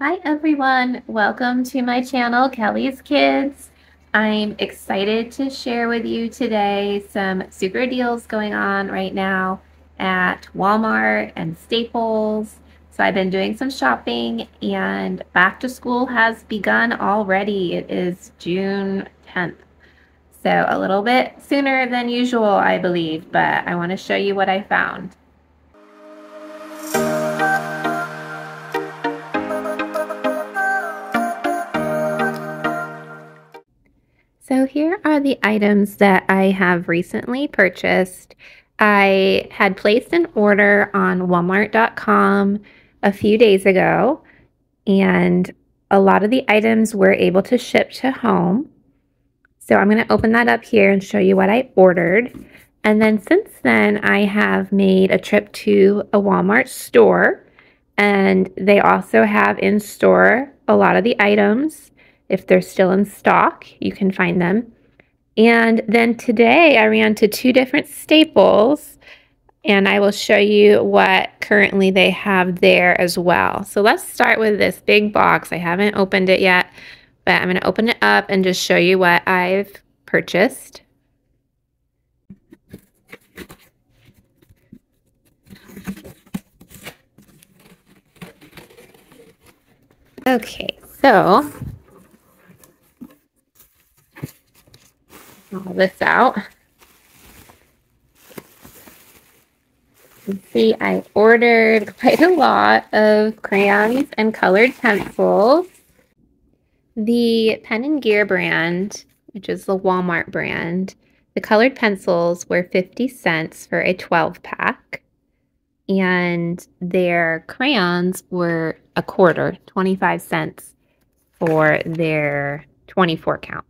Hi everyone, welcome to my channel, Kelly's Kidz. I'm excited to share with you today some super deals going on right now at Walmart and Staples. So I've been doing some shopping and back to school has begun already. It is June 10th. So a little bit sooner than usual, I believe, but I want to show you what I found. Here are the items that I have recently purchased. I had placed an order on walmart.com a few days ago and a lot of the items were able to ship to home. So I'm going to open that up here and show you what I ordered. And then since then, I have made a trip to a Walmart store and they also have in store a lot of the items if they're still in stock, you can find them. And then today I ran to two different staples and I will show you what currently they have there as well. So let's start with this big box. I haven't opened it yet, but I'm going to open it up and just show you what I've purchased. Okay, so all this out. See, I ordered quite a lot of crayons and colored pencils. The Pen and Gear brand, which is the Walmart brand, the colored pencils were 50 cents for a 12 pack. And their crayons were a quarter, 25 cents for their 24 count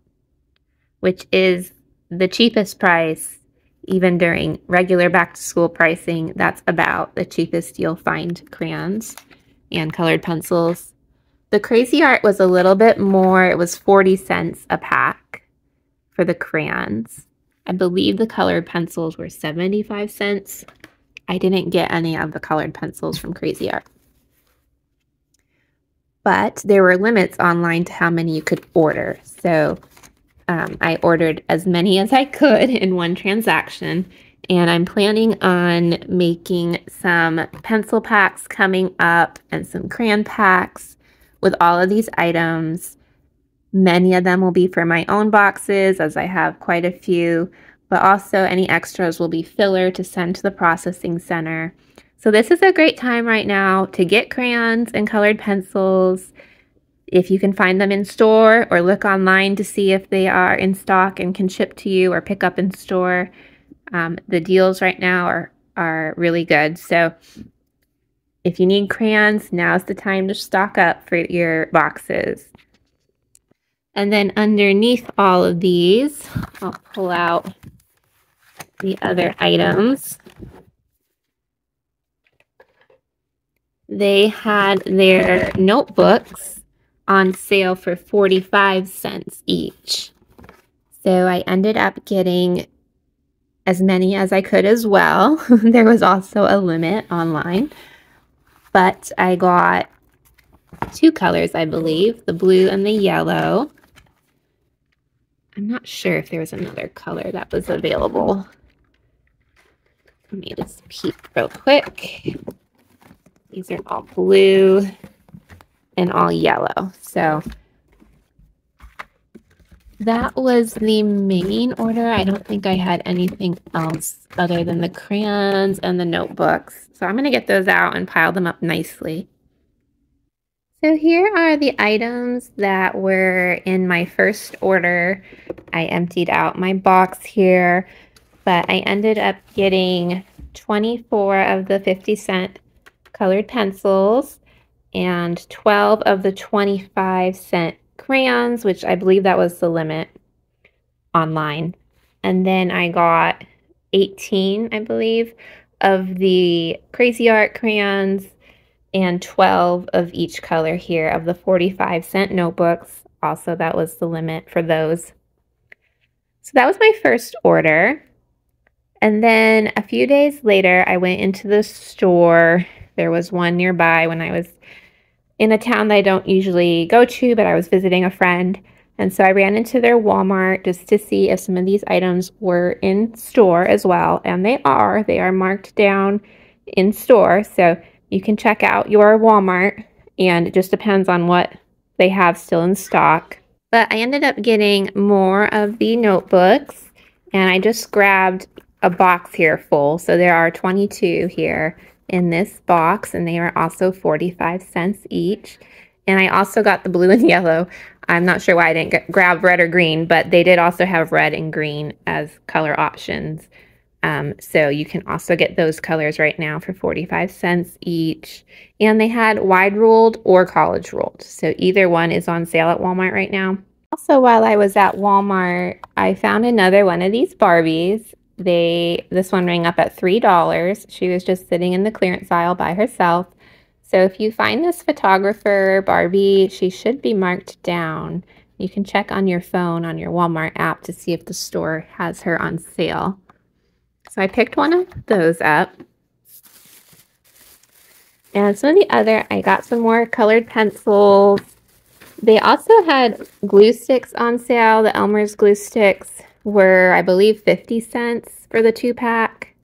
which is the cheapest price even during regular back to school pricing. That's about the cheapest you'll find crayons and colored pencils. The Crazy Art was a little bit more. It was 40 cents a pack for the crayons. I believe the colored pencils were 75 cents. I didn't get any of the colored pencils from Crazy Art. But there were limits online to how many you could order. So um, I ordered as many as I could in one transaction. And I'm planning on making some pencil packs coming up and some crayon packs with all of these items. Many of them will be for my own boxes, as I have quite a few, but also any extras will be filler to send to the processing center. So this is a great time right now to get crayons and colored pencils if you can find them in store or look online to see if they are in stock and can ship to you or pick up in store, um, the deals right now are, are really good. So if you need crayons, now's the time to stock up for your boxes. And then underneath all of these, I'll pull out the other items. They had their notebooks on sale for 45 cents each. So I ended up getting as many as I could as well. there was also a limit online, but I got two colors, I believe, the blue and the yellow. I'm not sure if there was another color that was available. Let me just peek real quick. These are all blue and all yellow. So that was the main order. I don't think I had anything else other than the crayons and the notebooks. So I'm going to get those out and pile them up nicely. So here are the items that were in my first order. I emptied out my box here, but I ended up getting 24 of the 50 cent colored pencils and 12 of the 25 cent crayons, which I believe that was the limit online. And then I got 18, I believe, of the Crazy Art crayons and 12 of each color here of the 45 cent notebooks. Also, that was the limit for those. So that was my first order. And then a few days later, I went into the store. There was one nearby when I was in a town that I don't usually go to, but I was visiting a friend. And so I ran into their Walmart just to see if some of these items were in store as well. And they are. They are marked down in store. So you can check out your Walmart and it just depends on what they have still in stock. But I ended up getting more of the notebooks and I just grabbed a box here full. So there are 22 here in this box and they are also 45 cents each. And I also got the blue and yellow. I'm not sure why I didn't grab red or green, but they did also have red and green as color options. Um, so you can also get those colors right now for 45 cents each. And they had wide ruled or college ruled. So either one is on sale at Walmart right now. Also, while I was at Walmart, I found another one of these Barbies. They this one rang up at $3. She was just sitting in the clearance aisle by herself. So if you find this photographer Barbie, she should be marked down. You can check on your phone on your Walmart app to see if the store has her on sale. So I picked one of those up. And some of the other, I got some more colored pencils. They also had glue sticks on sale. The Elmer's glue sticks were, I believe, 50 cents for the two pack.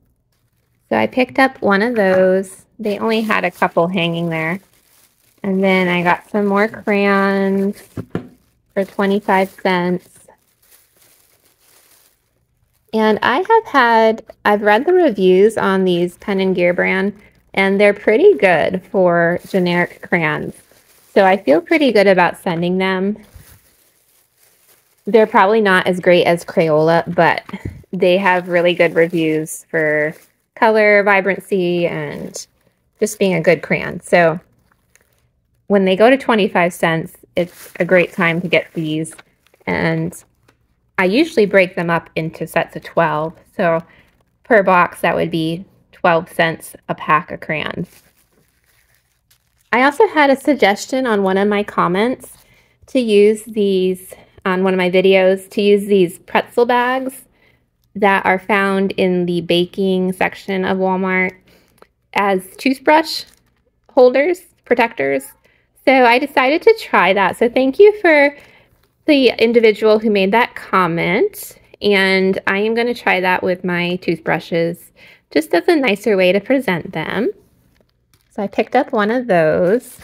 So I picked up one of those. They only had a couple hanging there. And then I got some more crayons for 25 cents. And I have had, I've read the reviews on these Pen and Gear brand, and they're pretty good for generic crayons. So I feel pretty good about sending them. They're probably not as great as Crayola, but they have really good reviews for color, vibrancy, and just being a good crayon. So when they go to 25 cents, it's a great time to get these. And I usually break them up into sets of 12. So per box, that would be 12 cents a pack of crayons. I also had a suggestion on one of my comments to use these, on one of my videos, to use these pretzel bags that are found in the baking section of Walmart as toothbrush holders, protectors. So I decided to try that. So thank you for the individual who made that comment. And I am going to try that with my toothbrushes just as a nicer way to present them. So I picked up one of those.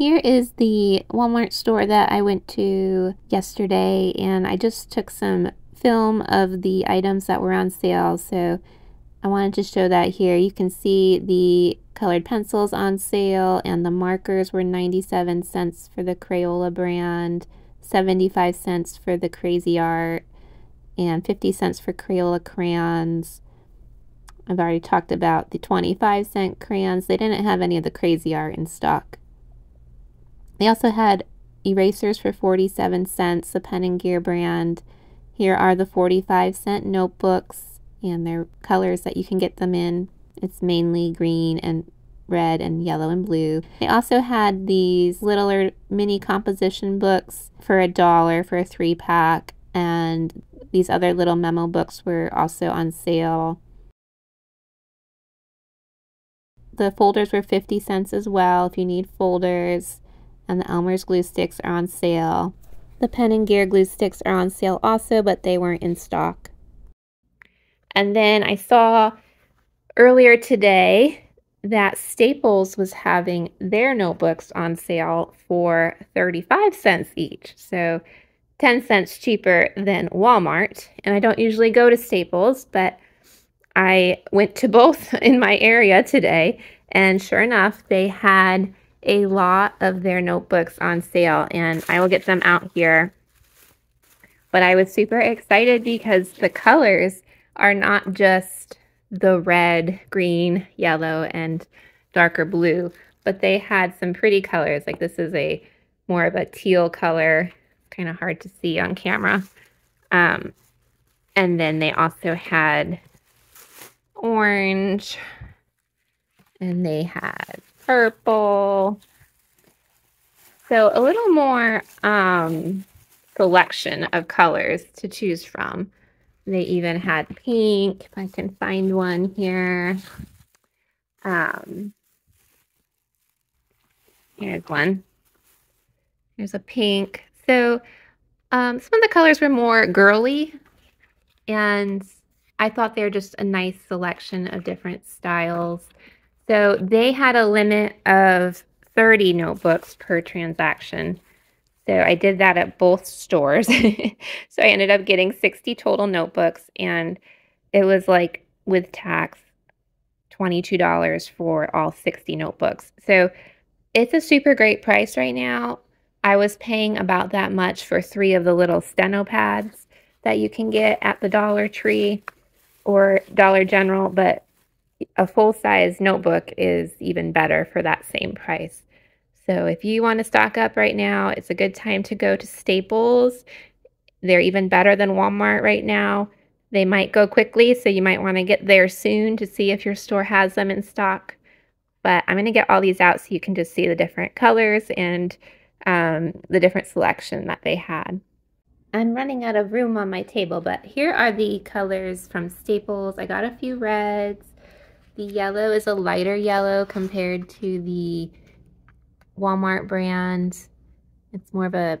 Here is the Walmart store that I went to yesterday and I just took some film of the items that were on sale. So I wanted to show that here. You can see the colored pencils on sale and the markers were 97 cents for the Crayola brand, 75 cents for the Crazy Art, and 50 cents for Crayola crayons. I've already talked about the 25 cent crayons. They didn't have any of the Crazy Art in stock. They also had erasers for 47 cents, the Pen and Gear brand. Here are the 45 cent notebooks and their colors that you can get them in. It's mainly green and red and yellow and blue. They also had these littler mini composition books for a dollar for a three pack, and these other little memo books were also on sale. The folders were 50 cents as well if you need folders, and the Elmer's glue sticks are on sale. The Pen and Gear glue sticks are on sale also, but they weren't in stock. And then I saw earlier today that Staples was having their notebooks on sale for 35 cents each. So 10 cents cheaper than Walmart. And I don't usually go to Staples, but I went to both in my area today. And sure enough, they had a lot of their notebooks on sale. And I will get them out here. But I was super excited because the colors are not just the red, green, yellow, and darker blue, but they had some pretty colors. Like this is a more of a teal color, kind of hard to see on camera. Um, and then they also had orange, and they had purple. So a little more um, selection of colors to choose from. They even had pink, if I can find one here. Um, Here's one. Here's a pink. So um, some of the colors were more girly, and I thought they were just a nice selection of different styles. So they had a limit of 30 notebooks per transaction. So I did that at both stores. so I ended up getting 60 total notebooks, and it was like with tax $22 for all 60 notebooks. So it's a super great price right now. I was paying about that much for three of the little steno pads that you can get at the Dollar Tree or Dollar General, but a full size notebook is even better for that same price. So if you want to stock up right now, it's a good time to go to Staples. They're even better than Walmart right now. They might go quickly, so you might want to get there soon to see if your store has them in stock. But I'm going to get all these out so you can just see the different colors and um, the different selection that they had. I'm running out of room on my table, but here are the colors from Staples. I got a few reds. The yellow is a lighter yellow compared to the Walmart brand. It's more of a,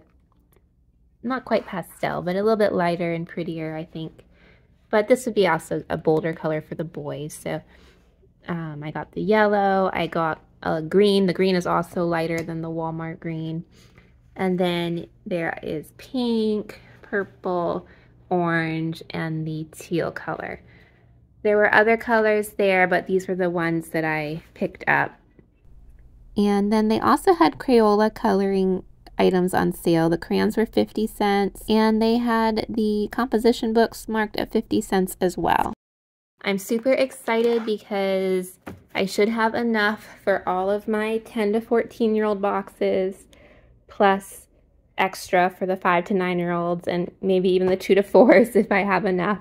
not quite pastel, but a little bit lighter and prettier, I think. But this would be also a bolder color for the boys. So um, I got the yellow. I got a green. The green is also lighter than the Walmart green. And then there is pink, purple, orange, and the teal color. There were other colors there, but these were the ones that I picked up. And then they also had Crayola coloring items on sale. The crayons were 50 cents, and they had the composition books marked at 50 cents as well. I'm super excited because I should have enough for all of my 10 to 14 year old boxes plus extra for the 5 to 9 year olds and maybe even the 2 to 4s if I have enough.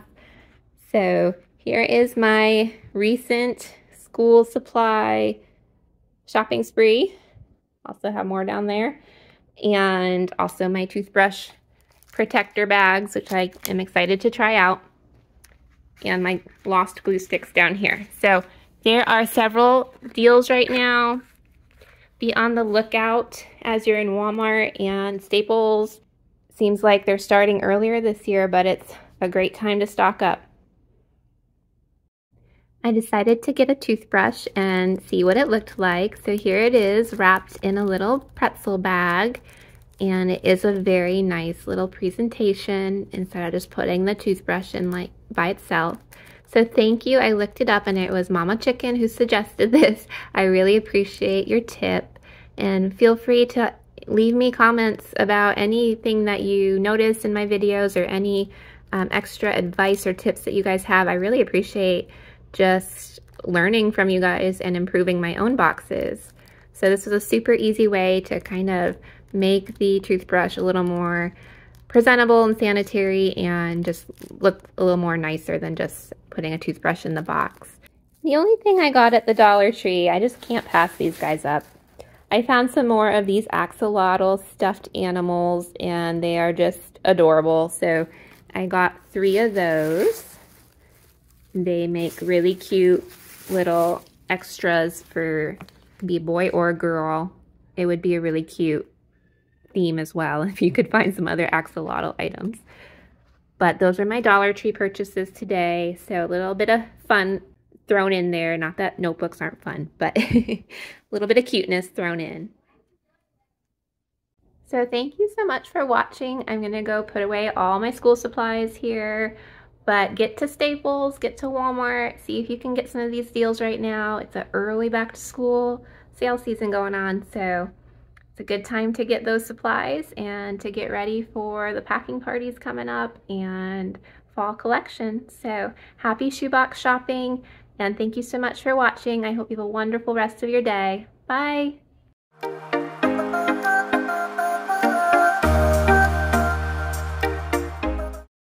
So here is my recent school supply shopping spree. Also have more down there. And also my toothbrush protector bags, which I am excited to try out and my lost glue sticks down here. So there are several deals right now. Be on the lookout as you're in Walmart and Staples. Seems like they're starting earlier this year, but it's a great time to stock up. I decided to get a toothbrush and see what it looked like. So here it is wrapped in a little pretzel bag and it is a very nice little presentation instead of just putting the toothbrush in like by itself. So thank you. I looked it up and it was Mama Chicken who suggested this. I really appreciate your tip and feel free to leave me comments about anything that you notice in my videos or any um, extra advice or tips that you guys have. I really appreciate just learning from you guys and improving my own boxes. So this was a super easy way to kind of make the toothbrush a little more presentable and sanitary and just look a little more nicer than just putting a toothbrush in the box. The only thing I got at the Dollar Tree, I just can't pass these guys up. I found some more of these axolotl stuffed animals and they are just adorable. So I got three of those. They make really cute little extras for be a boy or a girl. It would be a really cute theme as well if you could find some other axolotl items. But those are my Dollar Tree purchases today. So a little bit of fun thrown in there. Not that notebooks aren't fun, but a little bit of cuteness thrown in. So thank you so much for watching. I'm going to go put away all my school supplies here. But get to Staples, get to Walmart, see if you can get some of these deals right now. It's an early back to school sale season going on. So it's a good time to get those supplies and to get ready for the packing parties coming up and fall collection. So happy shoebox shopping and thank you so much for watching. I hope you have a wonderful rest of your day. Bye.